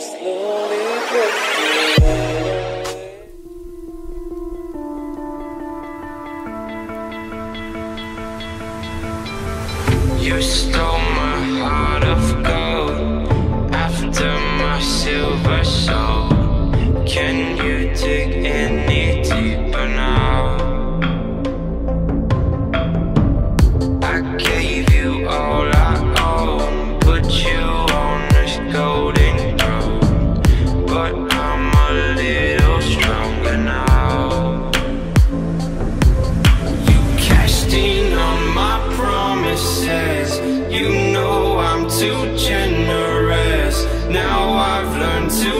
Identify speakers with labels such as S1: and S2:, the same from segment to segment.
S1: slowly
S2: You stole my heart of gold after my silver soul. Can you dig in? to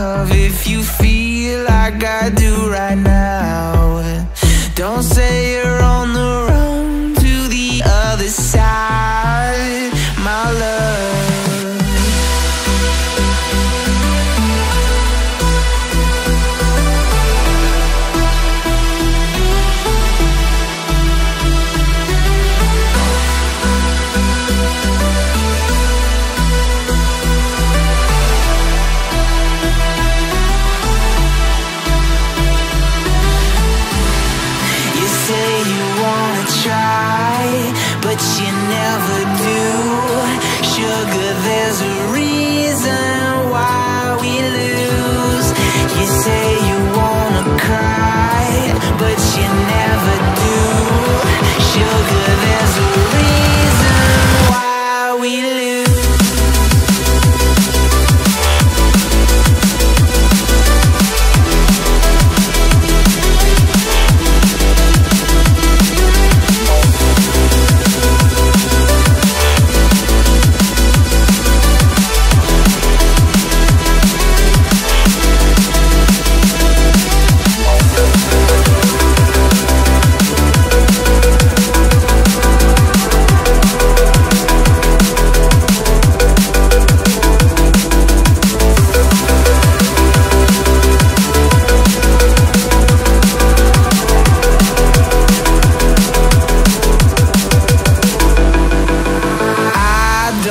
S2: love if you feel like I do right now. Don't say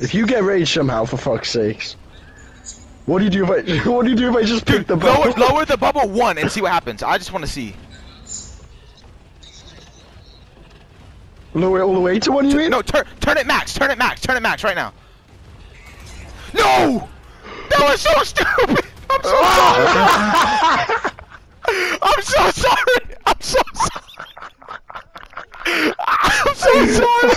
S3: If you get rage somehow, for fuck's sakes. What do you do if I? What do you do if I just pick the
S4: Lower,
S3: bubble?
S4: lower the bubble one and see what happens. I just want to see.
S3: Lower it all the way to one? You mean?
S4: No, turn turn it max. Turn it max. Turn it max right now. No! That was so stupid. I'm so sorry. I'm so sorry. I'm so sorry. I'm so sorry.